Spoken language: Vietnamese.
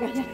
Gracias.